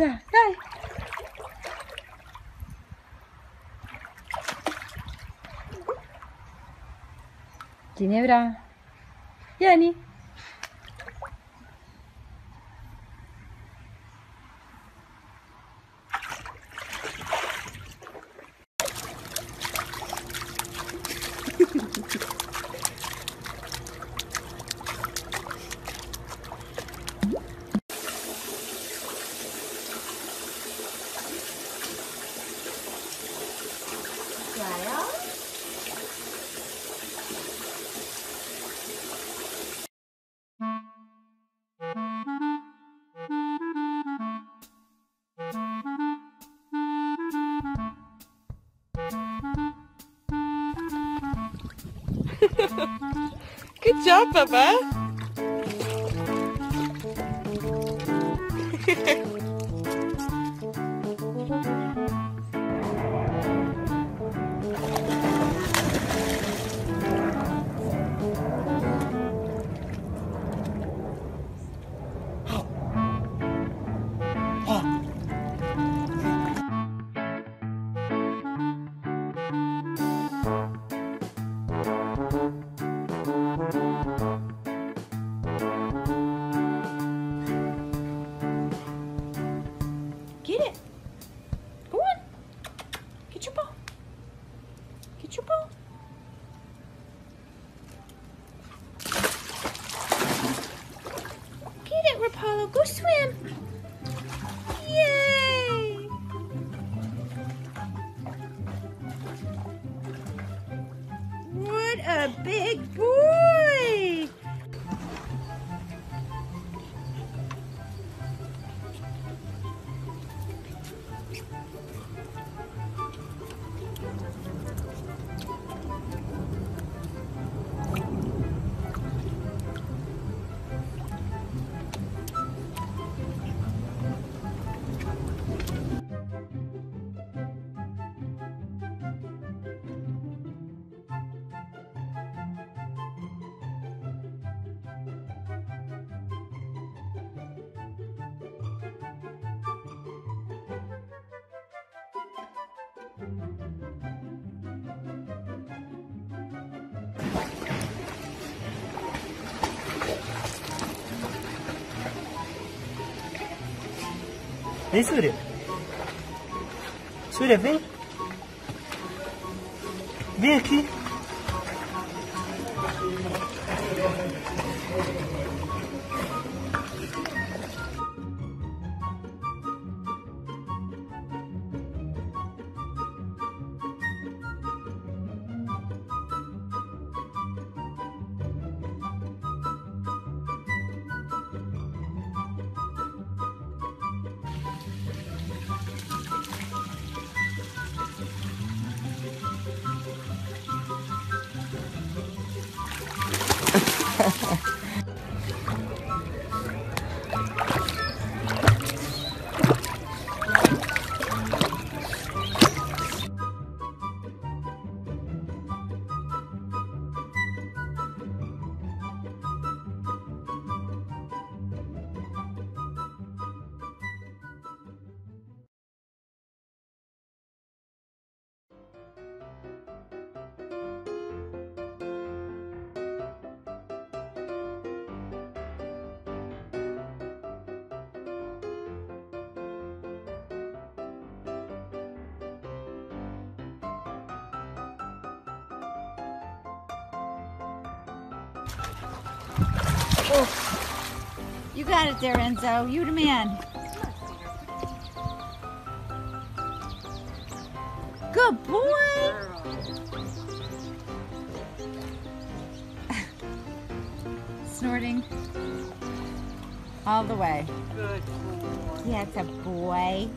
nada. Dale. Ginebra. Yani. Good job, Bubba. Get your ball. Get your ball. Get it, Rapallo. Go swim. Yay! What a big boy! Vem, Súria. Súria, vem. Vem aqui. You got it there, Enzo. You the man. Good boy. Snorting all the way. Good boy. Yeah, it's a boy.